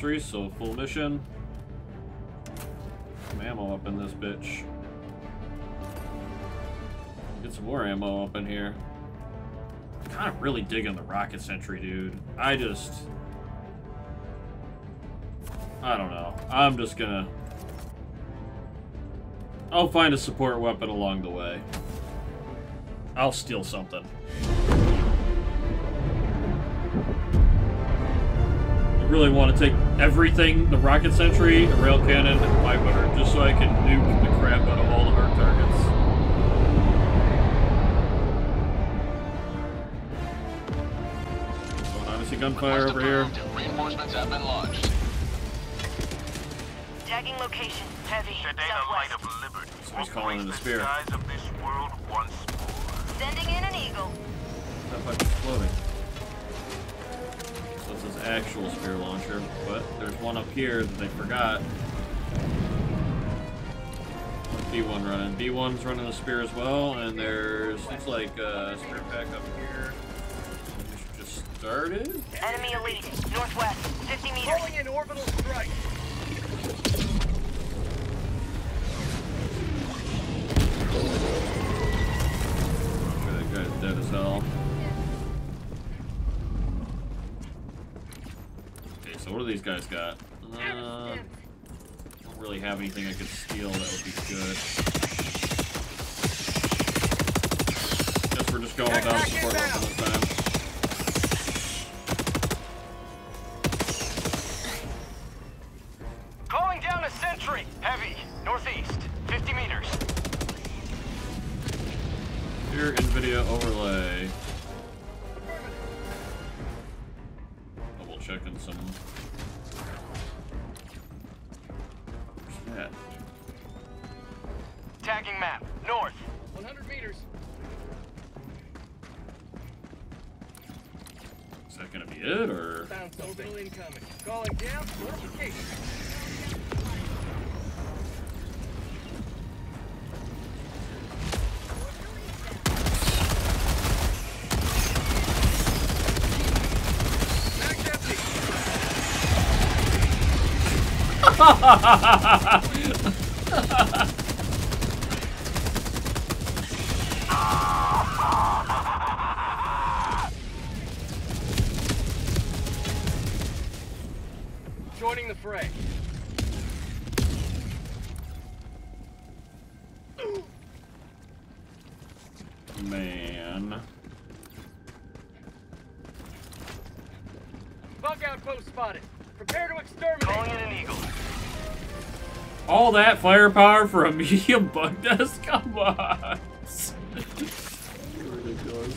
doing? So full mission. Some ammo up in this bitch. Get some more ammo up in here. Kind of really digging the rocket sentry, dude. I just... I don't know. I'm just gonna... I'll find a support weapon along the way. I'll steal something. Really want to take everything, the rocket sentry, the rail cannon, and the 500, just so I can nuke the crap out of all the hard targets. Going on, I see gunfire over here. Reinforcements have been launched. Tagging location. Heavy. Today the light Southwest. of liberty So will calling in the the spear. of this world once more. Sending in an eagle. That fuck is floating. So this is actual spear launcher, but there's one up here that they forgot. B1 running. B1's running a spear as well, and there's looks like uh, a spear pack up here. We should just start it. Enemy elite. Northwest. 50 meters. Calling in orbital strike. Okay, that guy's dead as hell. Okay, so what do these guys got? Uh, don't really have anything I could steal that would be good. Guess we're just going a support this time. Joining the fray. That firepower for a medium bug nest? Come on. Ridiculous.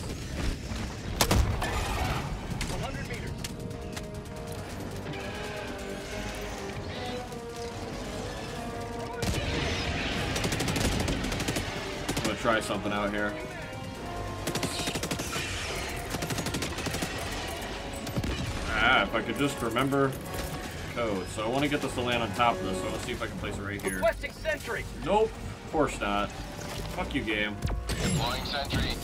100 meters. I'm gonna try something out here. Ah, if I could just remember code. So I want to get this to land on top of this, so let's see if I can place it right here. Requesting sentry. Nope, of course not. Fuck you, game. Deploying sentry.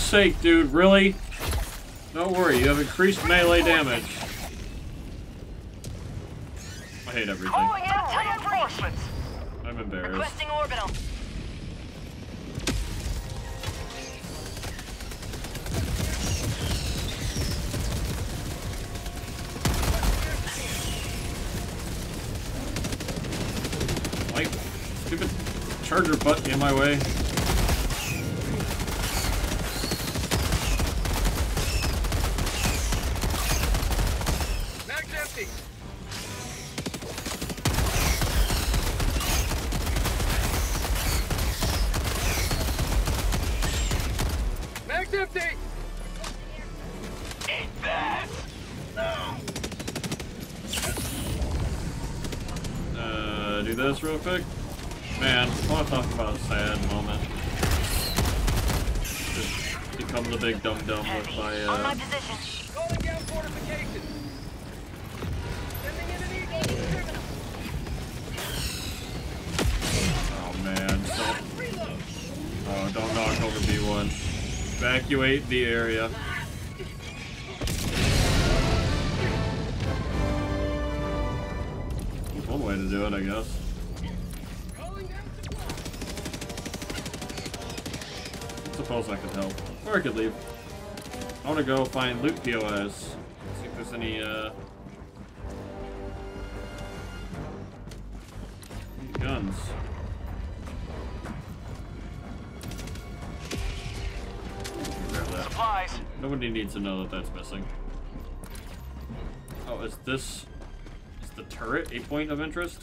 Sake, dude, really? Don't worry, you have increased melee damage. I hate everything. Calling in reinforcements. I'm embarrassed. Requesting orbital. Like, stupid charger butt in my way. Eat! No! Uh, do this real quick. Man, I want to talk about a sad moment. Just become the big dumb dumb with my, uh... On my position. Calling down Oh man, don't... Oh, don't knock over B1. Evacuate the area. One way to do it, I guess. Supply. Suppose I could help. Or I could leave. I want to go find loot POS. See if there's any, uh... any guns. Supplies. Nobody needs to know that that's missing. Oh, is this... Is the turret a point of interest?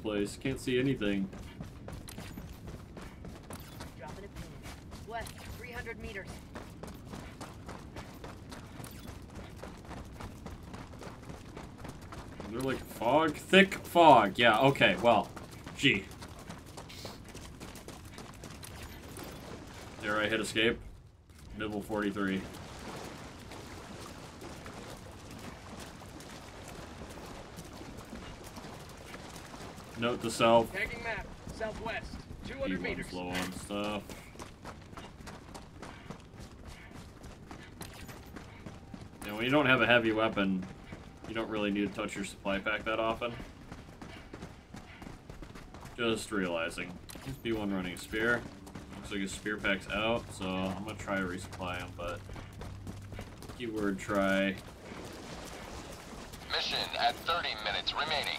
Place. Can't see anything. Dropping a pin. West, 300 meters. Is there like fog? Thick fog. Yeah, okay, well. Gee. There I hit escape. Nibble 43. Note to self. Tagging map. Southwest. 200 meters. P1's on stuff. And when you don't have a heavy weapon, you don't really need to touch your supply pack that often. Just realizing. Is B1 running spear? Looks like his spear pack's out, so I'm gonna try to resupply him, but keyword try. Mission at 30 minutes remaining.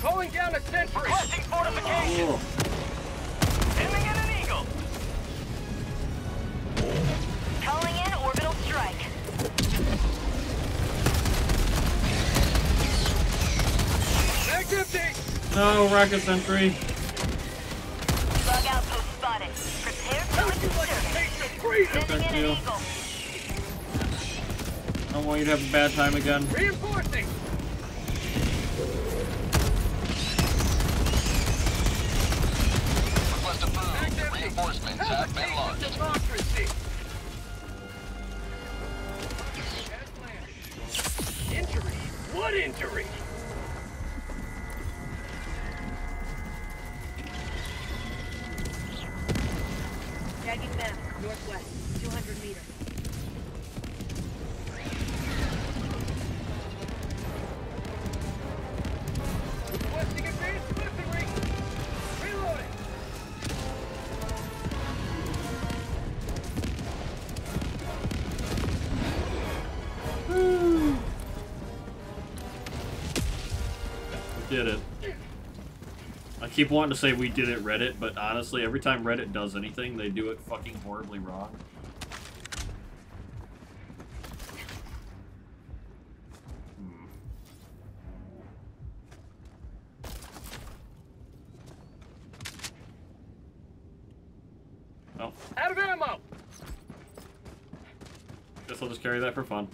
Calling down a sentry. Requesting fortification. Oh, Sending in an eagle. Calling in orbital strike. Mag's empty. no, rocket sentry. Bug outpost spotted. Prepare How to would you like to surface. taste of freedom? Sending in an eagle. I don't want you to have a bad time again. Reinforcing. Reinforcements Have been launched. democracy. Injury? What injury? Tagging map. Northwest, 200 meters. Keep wanting to say we did it Reddit, but honestly, every time Reddit does anything, they do it fucking horribly wrong. Hmm. Out of ammo! guess I'll just carry that for fun.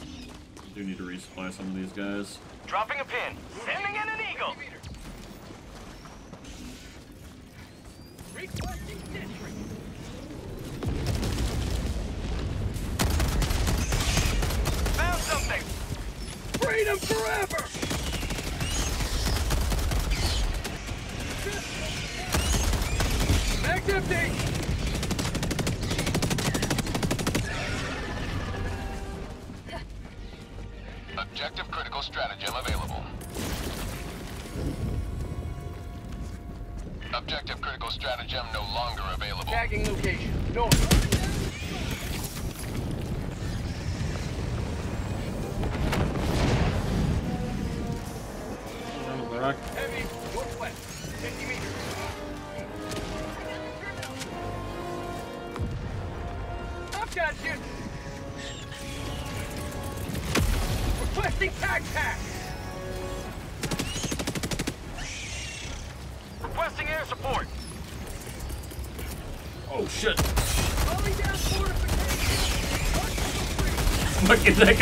I do need to resupply some of these guys. Dropping a pin. Sending in an eagle. Requesting sentry. Found something. Freedom forever. Max empty. Objective critical stratagem available. Objective critical stratagem no longer available. Tagging location. North.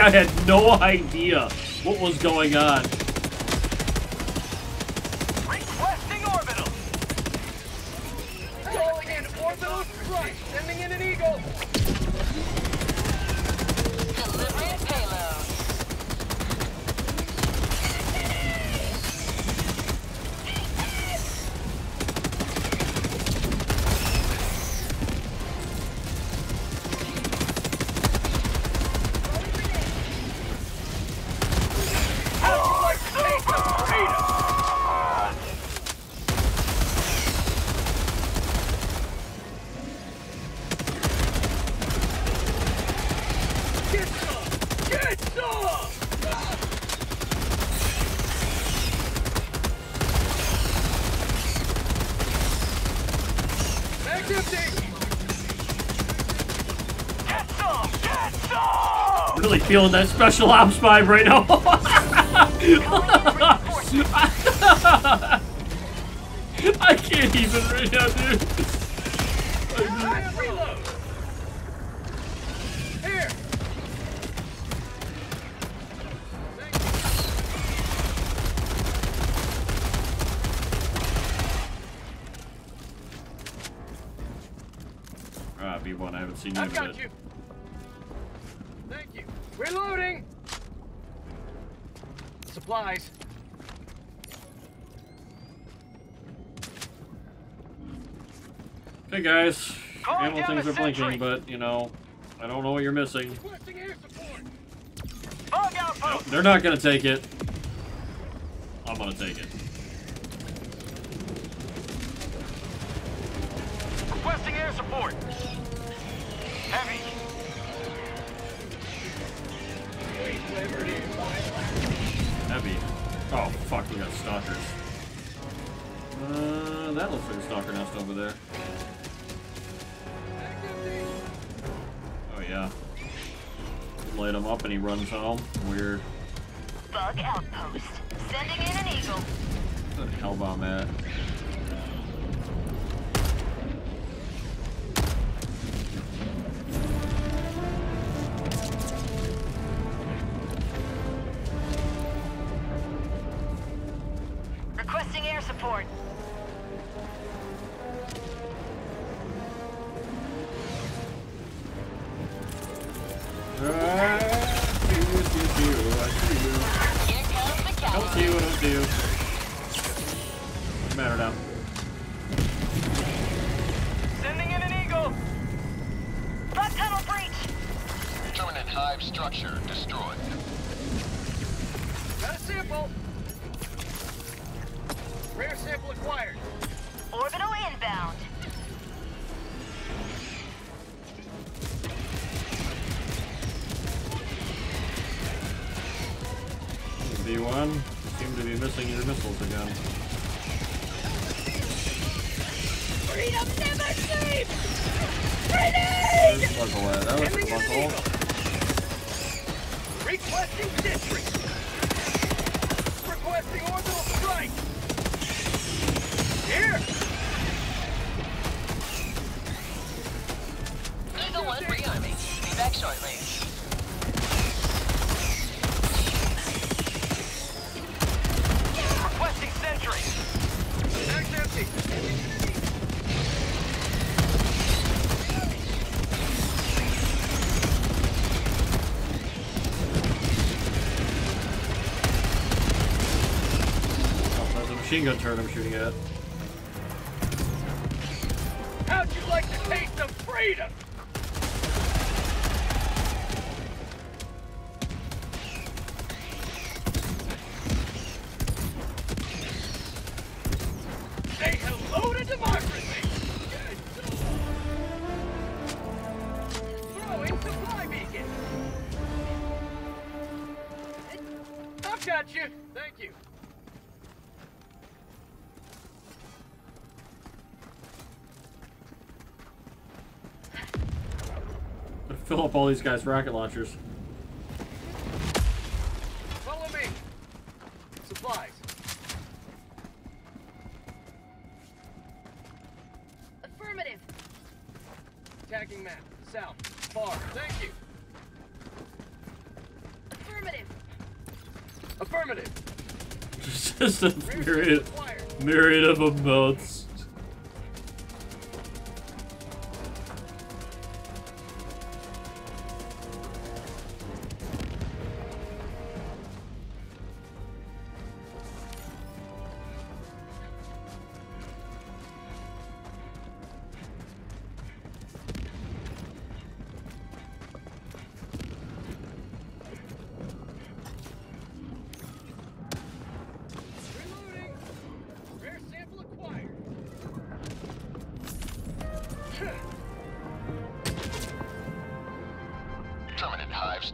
Fucking that guy had no idea what was going on. Requesting orbital. Calling in orbital strike. Sending in an eagle. Delivery of payload. Like taste of freedom. Get some! Get some! Back empty! Get some! Get some! Really feeling that special ops vibe right now. I can't even right now, dude. Here! Ah, B1, I haven't seen you in a bit. Supplies. Hey guys, Calling ammo things a are blinking, but you know, I don't know what you're missing. Requesting air support! They're not gonna take it. I'm gonna take it. Requesting air support! Heavy! Heavy. Oh fuck, we got stalkers. Uh, that looks like a stalker nest over there. Oh yeah. Light him up and he runs home. Weird. Bug outpost. Sending in an eagle. Where the hell bomb at? shortly. Requesting sentry. Tanks empty. machine gun turret I'm shooting at. How'd you like the taste of freedom? Fill up all these guys' rocket launchers. Follow me. Supplies. Affirmative. Tagging map. South. Far. Thank you. Affirmative. Affirmative. Just a Rear myriad, acquired. myriad of emotes.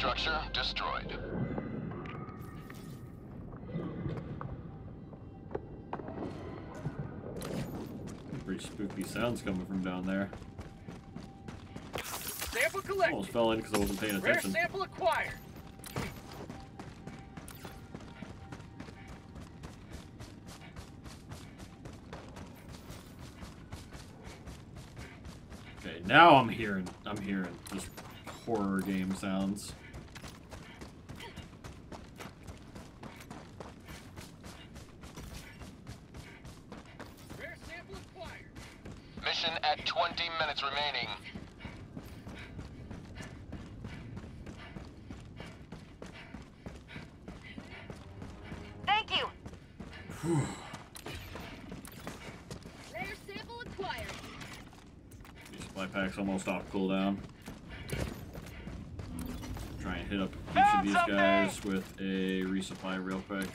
Structure destroyed. Pretty spooky sounds coming from down there. Sample collected. Almost fell in because I wasn't paying attention. Rare sample acquired. Okay, now I'm hearing I'm hearing just horror game sounds. Rare sample acquired. Mission at 20 minutes remaining. Thank you. Rare sample acquired. These supply packs almost off cooldown. Try and hit up each of these guys with a resupply real quick.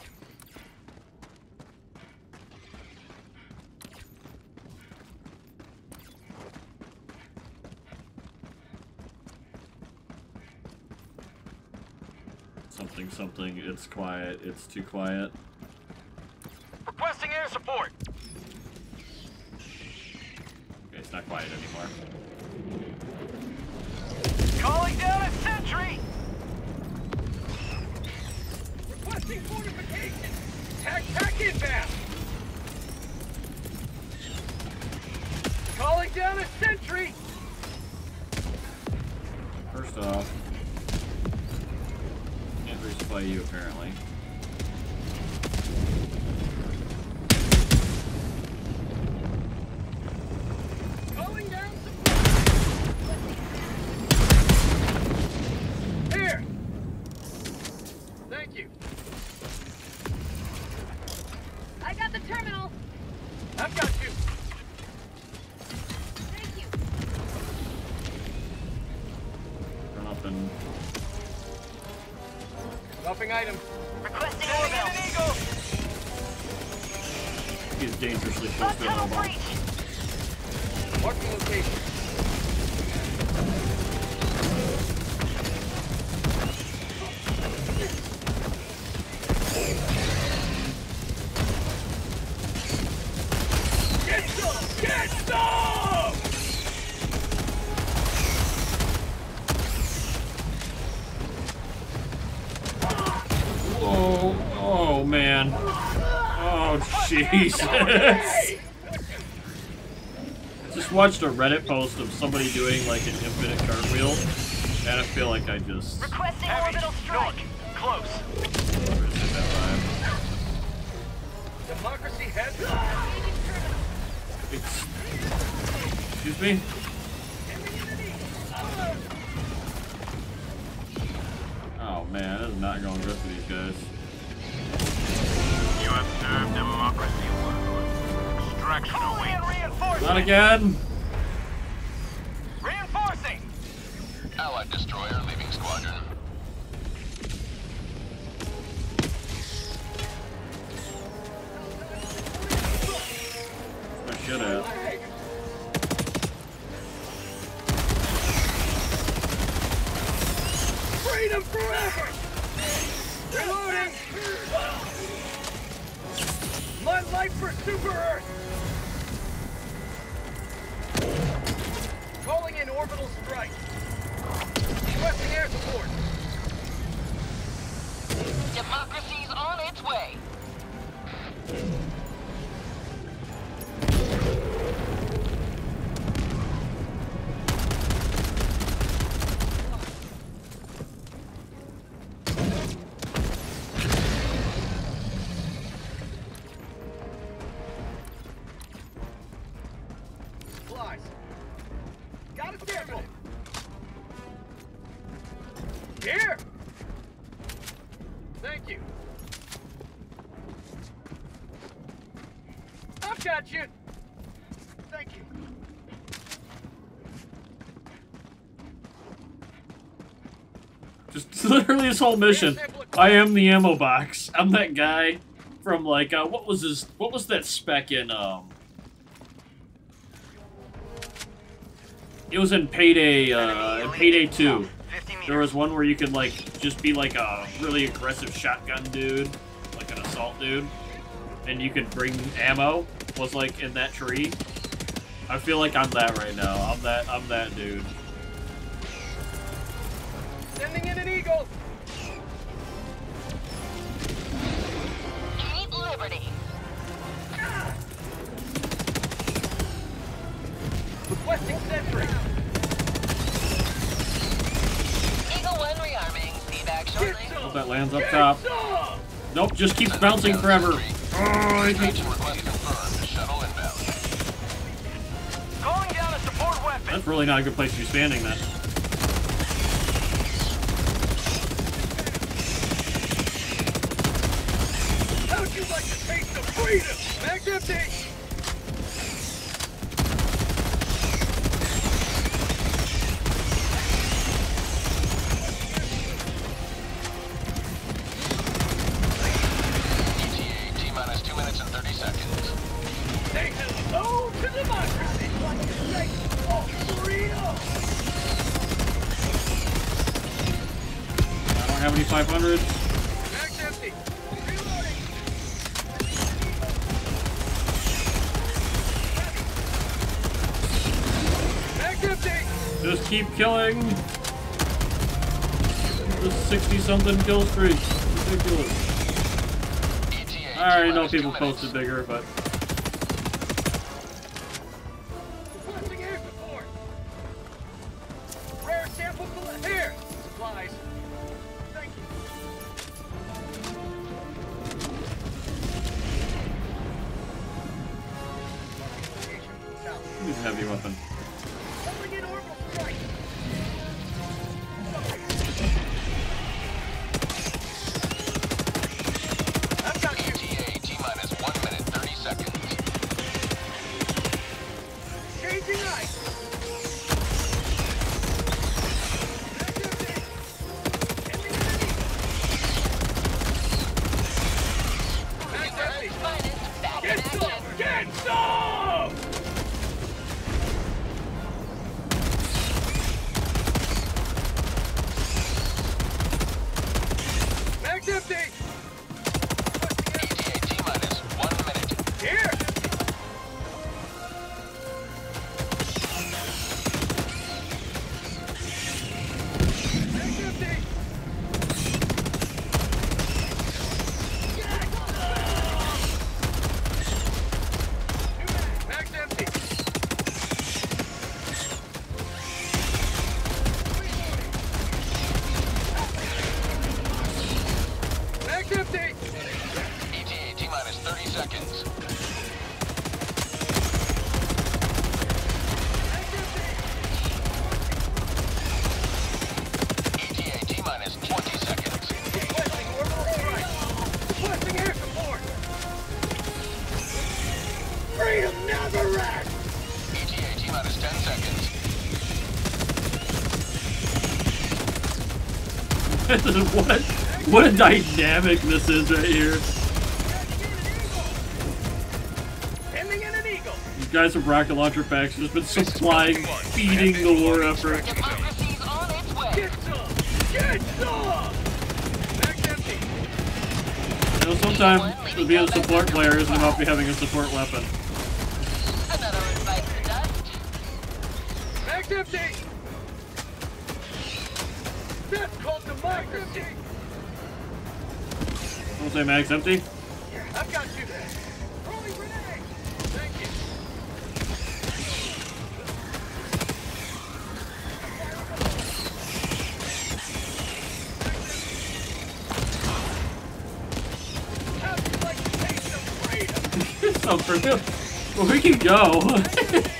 Something, it's quiet, it's too quiet. Requesting air support. Okay, it's not quiet anymore. Calling down a sentry. Requesting fortification. Tac tac inbound. Calling down a sentry. First off, can't resupply you apparently. Dropping item. Requesting Sending an eagle. he's dangerously close to Jesus. just watched a Reddit post of somebody doing like an infinite cartwheel, and I feel like I just Requesting Heavy. orbital strike. North. Close. hit that vibe. Democracy has It's- Excuse me? Oh man, this is not going good for these guys. You have served democracy well. Extraction awaits. Not again! Reinforcing. Allied destroyer leaving squadron. I should have. Freedom forever. Life for Super Earth. Calling in orbital strike. Requesting air support. Democracy's on its way. You. Thank you. Just literally this whole mission. I am the ammo box. I'm that guy from like uh, what was his what was that spec in um It was in Payday uh in Payday 2. There was one where you could like just be like a really aggressive shotgun dude, like an assault dude, and you could bring ammo. Was like in that tree. I feel like I'm that right now. I'm that I'm that dude. Sending in an eagle. Keep liberty. Requesting sentry. Eagle 1 rearming. Feedback shortly. Hope that lands up top. Nope, just keeps bouncing forever. Oh, I hate really not a good place to be standing then. 7500. Just keep killing. This 60 something kill streak. Ridiculous. I already know people posted bigger, but. what a what a dynamic this is right here. Ending in an eagle. These guys from rocket launcher packs have just been supplying, feeding the war effort. Democracy's on its way. Get some. Get some. Mag's empty. You know, sometimes to be a support player isn't about be having a support weapon. Another one bites the dust. Mag's empty. That's called democracy. Don't say mag's empty. I've got you there. Throwing grenade. Thank you. How'd you like to taste some freedom? so for real. Well, we can go.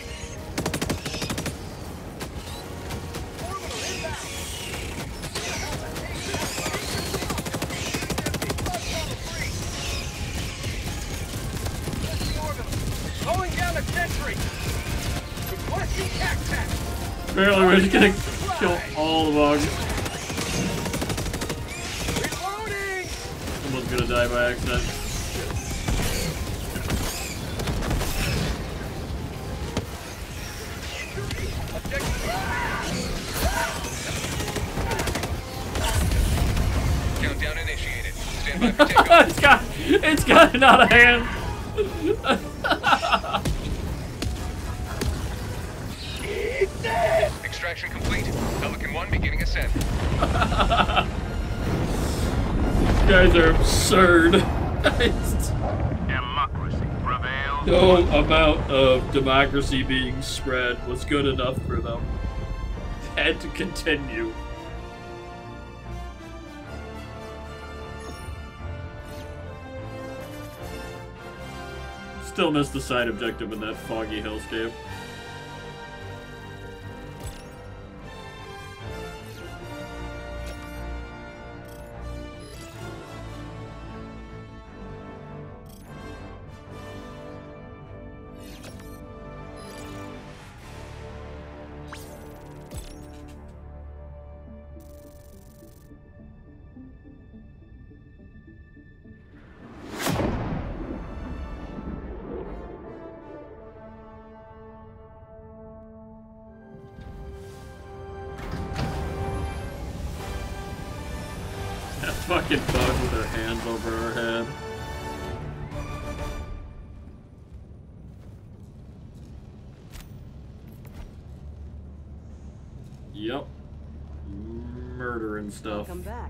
we're just gonna kill all the bugs. Someone's gonna die by accident. Countdown initiated. Stand by for takeoff. it's got, it's gotten out of hand. Extraction complete. Pelican 1 beginning ascent. You guys are absurd. Democracy prevails. no amount of democracy being spread was good enough for them. Had to continue. Still missed the side objective in that foggy hellscape. Over her head. Yep. Murder and stuff. Come back.